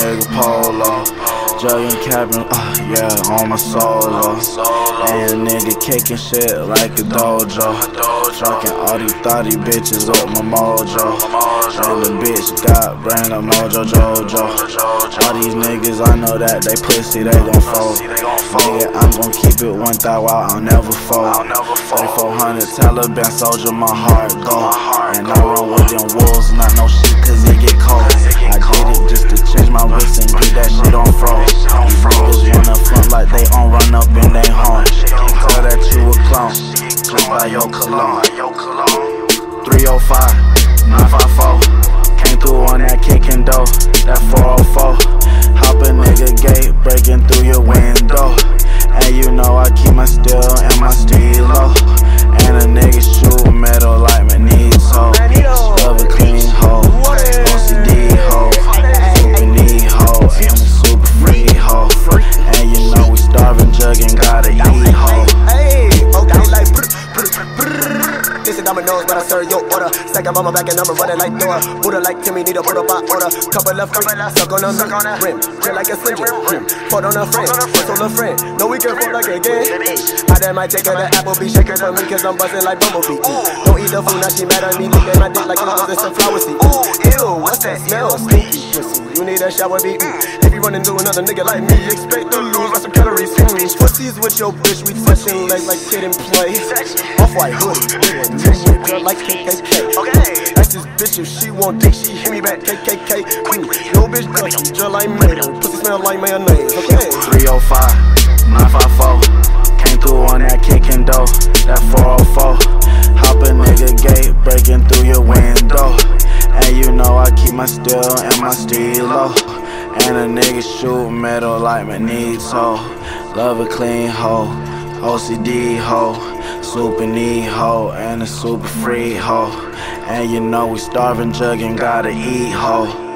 nigga polo. Jugging cabin, uh, yeah, on my solo. And a nigga kicking shit like a dojo. Trucking all these thotty bitches up my mojo. And the bitch got brand of mojo jojo. All these niggas, I know that they pussy, they gon' fold. Nigga, I'm gon' keep it one thou out, I'll never fold. 3400 Taliban soldier, my heart go. And I run with them wolves, not no shit, cause it get cold. I did it just to change my wrist and get that shit on froze. These niggas wanna front like they on run up in they home. Tell that you a clone, just by your cologne. 305, 954. Came through on that kicking dough, dominoes, but I serve your order. Second on my back and I'm running like Thor. Buddha like Timmy, need a up by order. Couple of freaks, suck on a rim. Feel like a slinger, rim. Fought on a friend, told a friend. No, we can fuck like again. I then might take her to Applebee's, shake her for me, cause I'm buzzing like Bumblebee. Don't eat the food, now she mad at me. Look at my dick like it was a seed. Ooh, ew, what's that smell? Stinky pussy. You need a shower, be mm. If you run into another nigga like me, expect to lose like some calories. Mm. Pussies with your bitch, we touching legs like kid and play. Off white hoodie, two girl like KKK. Okay, that's this bitch if she want dick, she hit me back KKK. Mm. No bitch dusty, just like me. Pussy smell like mayonnaise. Okay. 305, 954. My steel and my stilo. Oh. And a nigga shoot metal like Magneto. Love a clean hoe, OCD hoe, super knee hoe, and a super free hoe. And you know we starving, jugging, gotta eat hoe.